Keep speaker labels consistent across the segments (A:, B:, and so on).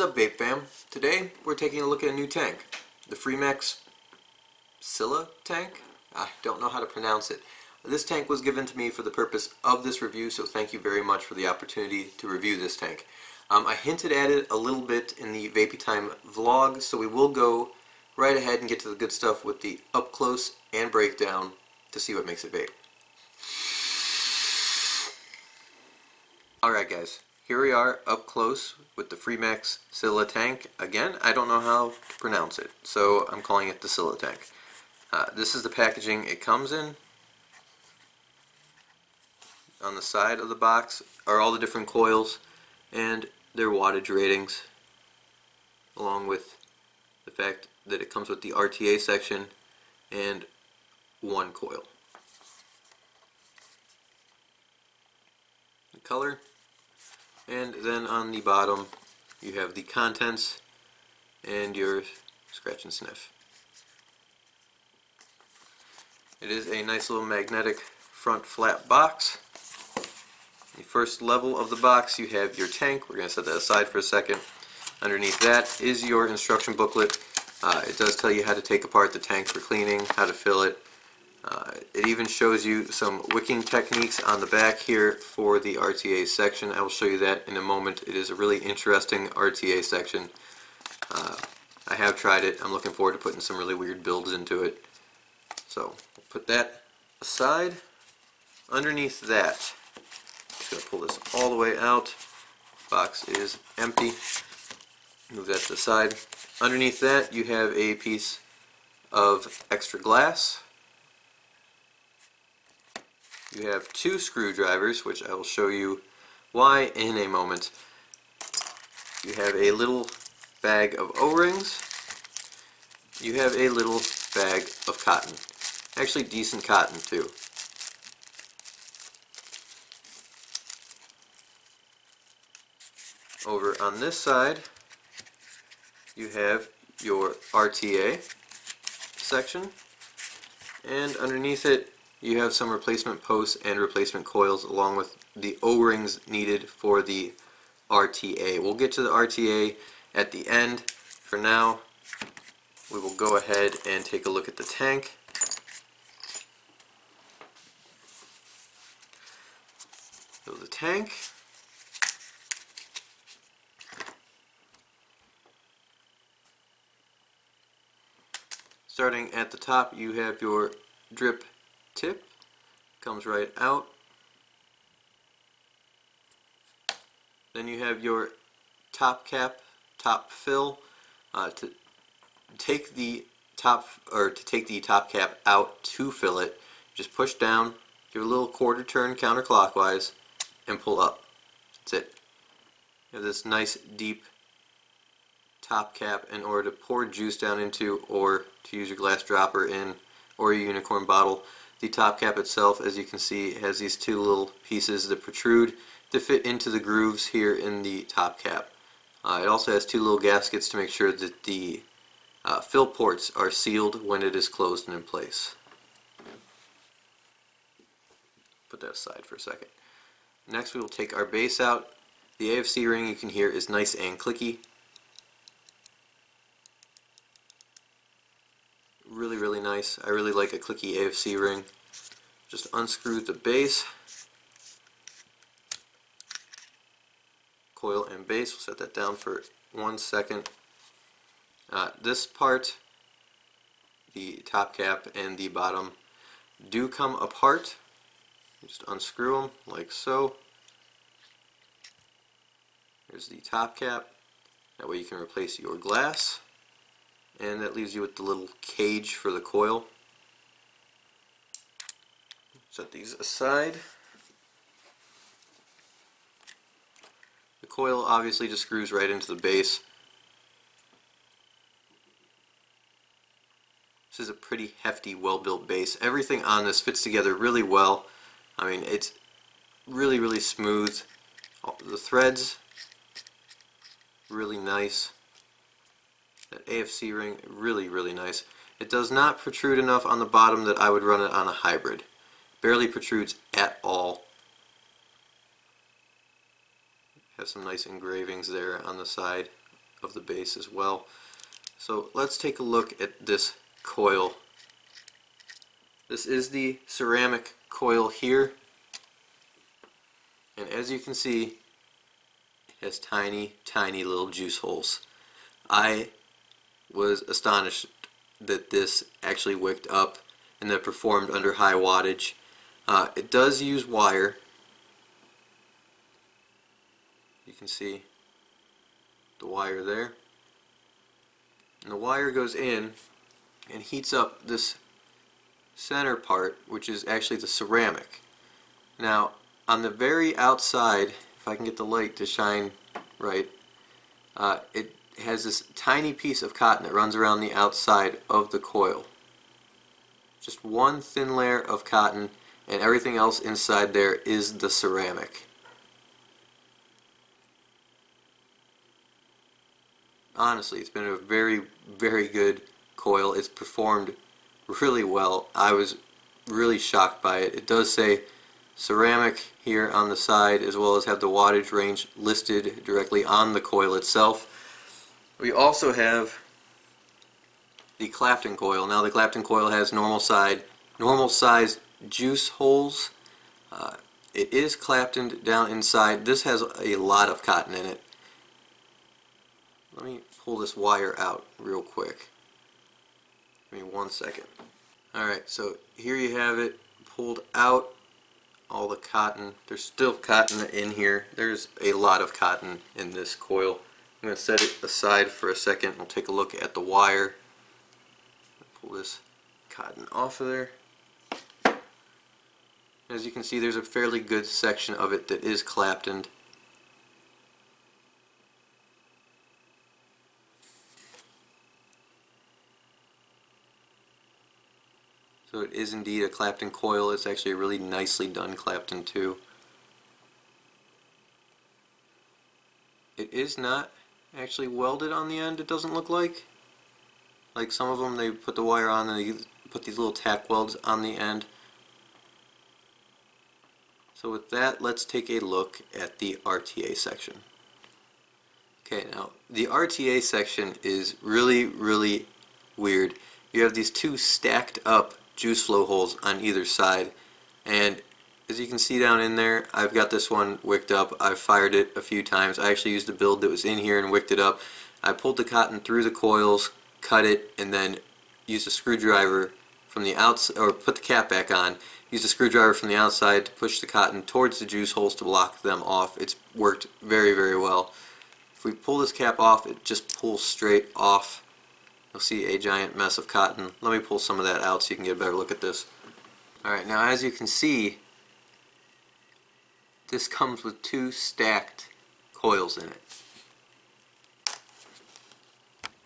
A: What's up Vape Fam? Today we're taking a look at a new tank, the Freemax Scylla tank? I don't know how to pronounce it. This tank was given to me for the purpose of this review, so thank you very much for the opportunity to review this tank. Um, I hinted at it a little bit in the Vapey Time vlog, so we will go right ahead and get to the good stuff with the up close and breakdown to see what makes it vape. Alright guys, here we are up close with the Freemax Scylla tank. Again, I don't know how to pronounce it, so I'm calling it the Scylla tank. Uh, this is the packaging it comes in. On the side of the box are all the different coils and their wattage ratings along with the fact that it comes with the RTA section and one coil. The color and then on the bottom you have the contents and your scratch and sniff. It is a nice little magnetic front flat box. The first level of the box you have your tank. We're going to set that aside for a second. Underneath that is your instruction booklet. Uh, it does tell you how to take apart the tank for cleaning, how to fill it. Uh, it even shows you some wicking techniques on the back here for the RTA section. I will show you that in a moment. It is a really interesting RTA section. Uh, I have tried it. I'm looking forward to putting some really weird builds into it. So, put that aside. Underneath that, just going to pull this all the way out. Box is empty. Move that to the side. Underneath that, you have a piece of extra glass. You have two screwdrivers, which I will show you why in a moment. You have a little bag of O-rings. You have a little bag of cotton. Actually decent cotton too. Over on this side, you have your RTA section, and underneath it you have some replacement posts and replacement coils along with the O-rings needed for the RTA. We'll get to the RTA at the end. For now, we will go ahead and take a look at the tank. So the tank starting at the top you have your drip tip comes right out. Then you have your top cap top fill uh, to take the top or to take the top cap out to fill it just push down give a little quarter turn counterclockwise and pull up. That's it. You have this nice deep top cap in order to pour juice down into or to use your glass dropper in or a unicorn bottle the top cap itself, as you can see, has these two little pieces that protrude to fit into the grooves here in the top cap. Uh, it also has two little gaskets to make sure that the uh, fill ports are sealed when it is closed and in place. Put that aside for a second. Next we will take our base out. The AFC ring you can hear is nice and clicky. Really really nice. I really like a clicky AFC ring. Just unscrew the base, coil and base. We'll set that down for one second. Uh, this part, the top cap and the bottom, do come apart. Just unscrew them like so. Here's the top cap. That way you can replace your glass and that leaves you with the little cage for the coil. Set these aside. The coil obviously just screws right into the base. This is a pretty hefty, well-built base. Everything on this fits together really well. I mean, it's really, really smooth. The threads, really nice. That AFC ring, really, really nice. It does not protrude enough on the bottom that I would run it on a hybrid. Barely protrudes at all. Have some nice engravings there on the side of the base as well. So let's take a look at this coil. This is the ceramic coil here. And as you can see, it has tiny, tiny little juice holes. I was astonished that this actually wicked up and that performed under high wattage. Uh, it does use wire. You can see the wire there. And the wire goes in and heats up this center part, which is actually the ceramic. Now, on the very outside, if I can get the light to shine right, uh, it has this tiny piece of cotton that runs around the outside of the coil. Just one thin layer of cotton and everything else inside there is the ceramic. Honestly, it's been a very, very good coil. It's performed really well. I was really shocked by it. It does say ceramic here on the side as well as have the wattage range listed directly on the coil itself. We also have the Clapton coil. Now the Clapton coil has normal side, normal size juice holes. Uh, it is Clapton down inside. This has a lot of cotton in it. Let me pull this wire out real quick. Give me one second. Alright, so here you have it pulled out all the cotton. There's still cotton in here. There's a lot of cotton in this coil. I'm going to set it aside for a second. We'll take a look at the wire. Pull this cotton off of there. As you can see, there's a fairly good section of it that is Claptoned. So it is indeed a Clapton coil. It's actually a really nicely done Clapton too. It is not actually welded on the end, it doesn't look like. Like some of them, they put the wire on and they put these little tack welds on the end. So with that, let's take a look at the RTA section. Okay, now the RTA section is really, really weird. You have these two stacked up juice flow holes on either side and as you can see down in there I've got this one wicked up. I've fired it a few times. I actually used the build that was in here and wicked it up. I pulled the cotton through the coils cut it and then used a screwdriver from the outside or put the cap back on used a screwdriver from the outside to push the cotton towards the juice holes to block them off. It's worked very very well. If we pull this cap off it just pulls straight off. You'll see a giant mess of cotton. Let me pull some of that out so you can get a better look at this. Alright, now as you can see, this comes with two stacked coils in it.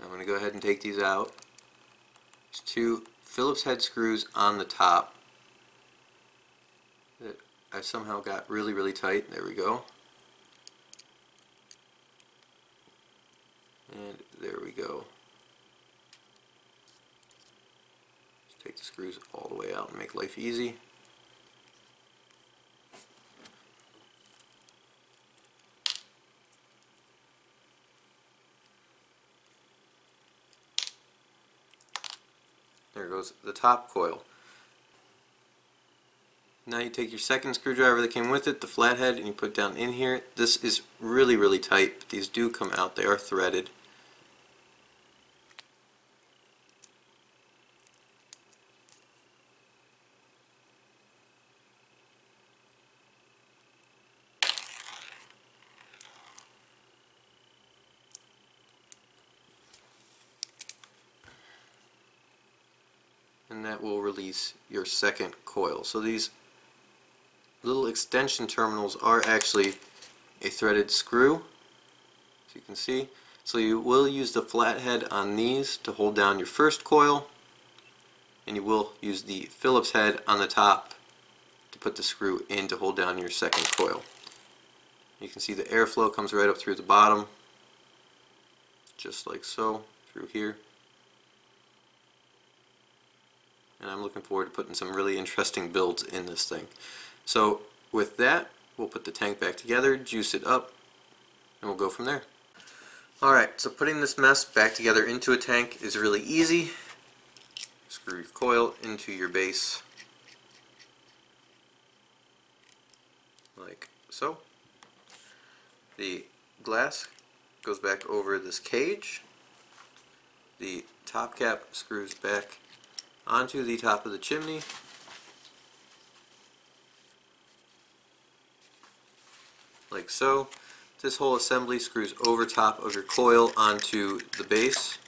A: I'm going to go ahead and take these out. There's two Phillips head screws on the top that I somehow got really, really tight. There we go. And there we go. Just take the screws all the way out and make life easy. There goes the top coil. Now you take your second screwdriver that came with it, the flathead, and you put down in here. This is really, really tight, but these do come out. They are threaded. And that will release your second coil. So these little extension terminals are actually a threaded screw, as you can see. So you will use the flathead on these to hold down your first coil, and you will use the Phillips head on the top to put the screw in to hold down your second coil. You can see the airflow comes right up through the bottom, just like so, through here. And I'm looking forward to putting some really interesting builds in this thing. So with that, we'll put the tank back together, juice it up, and we'll go from there. Alright, so putting this mess back together into a tank is really easy. Screw your coil into your base like so. The glass goes back over this cage. The top cap screws back onto the top of the chimney. Like so. This whole assembly screws over top of your coil onto the base.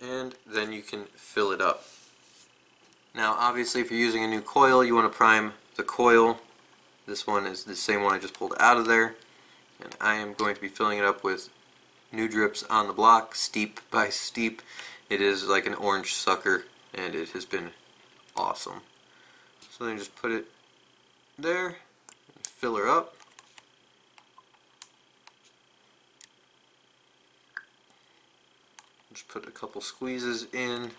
A: And then you can fill it up. Now obviously if you're using a new coil you want to prime the coil. This one is the same one I just pulled out of there. And I am going to be filling it up with new drips on the block, steep by steep. It is like an orange sucker and it has been awesome. So then just put it there, fill her up. Just put a couple squeezes in.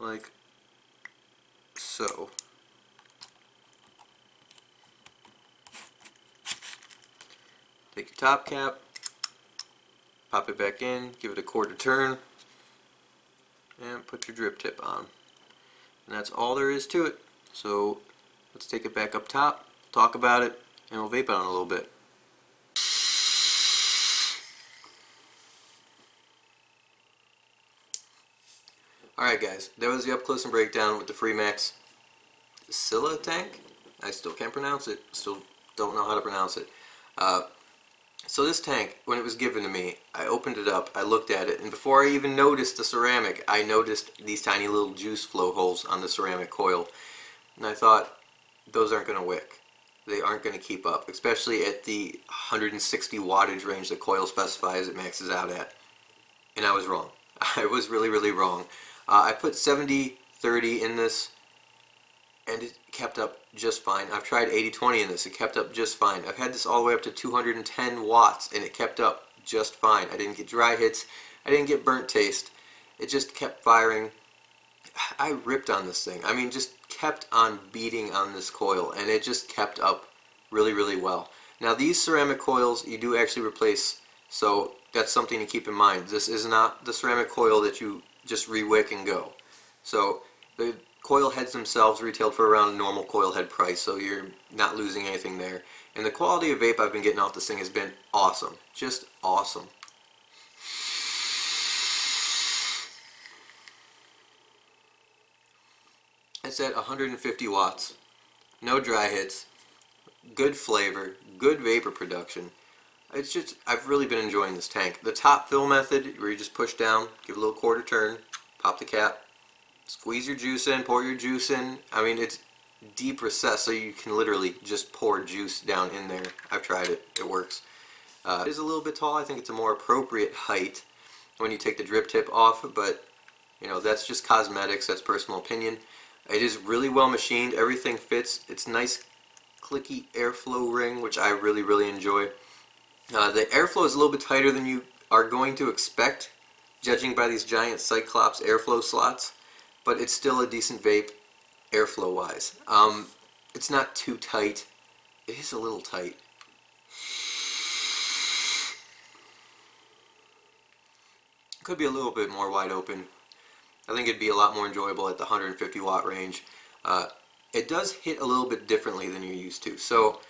A: Like so. Take your top cap, pop it back in, give it a quarter turn, and put your drip tip on. And that's all there is to it. So let's take it back up top, talk about it, and we'll vape on a little bit. Alright guys, that was the up close and breakdown with the Freemax Scylla tank. I still can't pronounce it, still don't know how to pronounce it. Uh, so this tank, when it was given to me, I opened it up, I looked at it, and before I even noticed the ceramic, I noticed these tiny little juice flow holes on the ceramic coil. And I thought, those aren't going to wick. They aren't going to keep up, especially at the 160 wattage range the coil specifies it maxes out at. And I was wrong. I was really, really wrong. Uh, I put 70-30 in this, and it kept up just fine. I've tried 80-20 in this, it kept up just fine. I've had this all the way up to 210 watts, and it kept up just fine. I didn't get dry hits, I didn't get burnt taste. It just kept firing. I ripped on this thing. I mean, just kept on beating on this coil, and it just kept up really, really well. Now, these ceramic coils, you do actually replace, so that's something to keep in mind. This is not the ceramic coil that you just re-wick and go. So, the coil heads themselves retail for around normal coil head price, so you're not losing anything there. And the quality of vape I've been getting off this thing has been awesome. Just awesome. It's at 150 watts. No dry hits. Good flavor. Good vapor production. It's just, I've really been enjoying this tank. The top fill method, where you just push down, give a little quarter turn, pop the cap, squeeze your juice in, pour your juice in. I mean, it's deep recess, so you can literally just pour juice down in there. I've tried it. It works. Uh, it is a little bit tall. I think it's a more appropriate height when you take the drip tip off, but you know, that's just cosmetics. That's personal opinion. It is really well machined. Everything fits. It's nice clicky airflow ring, which I really, really enjoy. Uh, the airflow is a little bit tighter than you are going to expect, judging by these giant Cyclops airflow slots, but it's still a decent vape airflow-wise. Um, it's not too tight. It is a little tight. Could be a little bit more wide open. I think it'd be a lot more enjoyable at the 150 watt range. Uh, it does hit a little bit differently than you're used to. So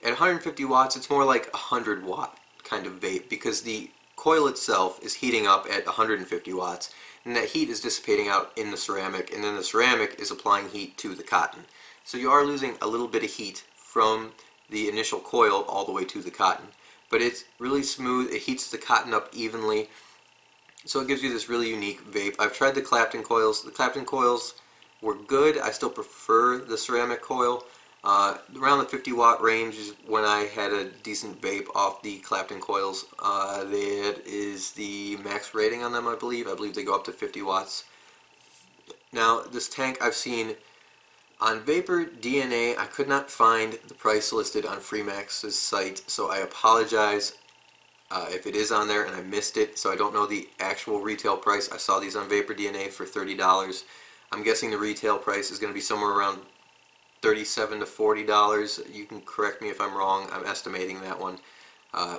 A: at 150 watts, it's more like a 100 watt kind of vape because the coil itself is heating up at 150 watts and that heat is dissipating out in the ceramic and then the ceramic is applying heat to the cotton. So you are losing a little bit of heat from the initial coil all the way to the cotton. But it's really smooth, it heats the cotton up evenly, so it gives you this really unique vape. I've tried the Clapton coils. The Clapton coils were good. I still prefer the ceramic coil. Uh, around the 50 watt range is when I had a decent vape off the Clapton coils. Uh, that is the max rating on them, I believe. I believe they go up to 50 watts. Now, this tank I've seen on Vapor DNA. I could not find the price listed on Freemax's site, so I apologize. uh, if it is on there and I missed it, so I don't know the actual retail price. I saw these on Vapor DNA for $30. I'm guessing the retail price is going to be somewhere around 37 to $40. You can correct me if I'm wrong. I'm estimating that one. Uh,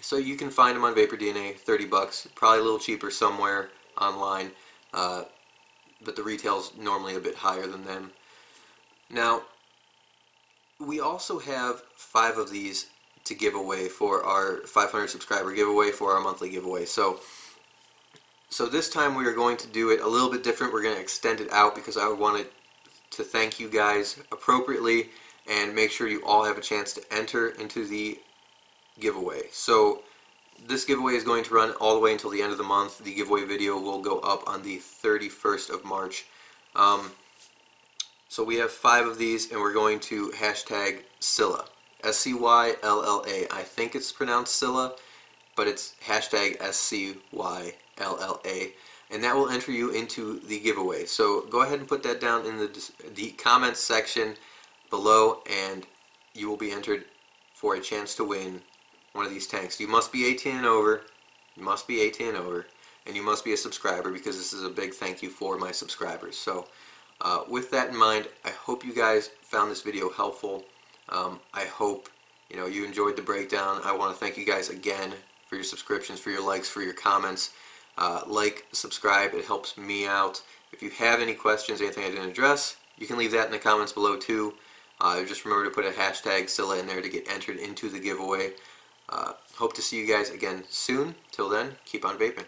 A: so you can find them on Vapor DNA, 30 bucks. Probably a little cheaper somewhere online, uh, but the retail's normally a bit higher than them. Now, we also have five of these to give away for our 500 subscriber giveaway for our monthly giveaway. So, so this time we are going to do it a little bit different. We're going to extend it out because I want wanted to thank you guys appropriately and make sure you all have a chance to enter into the giveaway. So this giveaway is going to run all the way until the end of the month. The giveaway video will go up on the 31st of March. Um, so we have five of these and we're going to hashtag Scylla. S-C-Y-L-L-A. I think it's pronounced Scylla, but it's hashtag S-C-Y-L-L-A. And that will enter you into the giveaway. So go ahead and put that down in the, the comments section below and you will be entered for a chance to win one of these tanks. You must be 18 and over. You must be 18 and over. And you must be a subscriber because this is a big thank you for my subscribers. So uh, with that in mind, I hope you guys found this video helpful. Um, I hope you know you enjoyed the breakdown. I want to thank you guys again for your subscriptions, for your likes, for your comments. Uh, like, subscribe, it helps me out. If you have any questions, anything I didn't address, you can leave that in the comments below too. Uh, just remember to put a hashtag Scylla in there to get entered into the giveaway. Uh, hope to see you guys again soon. Till then, keep on vaping.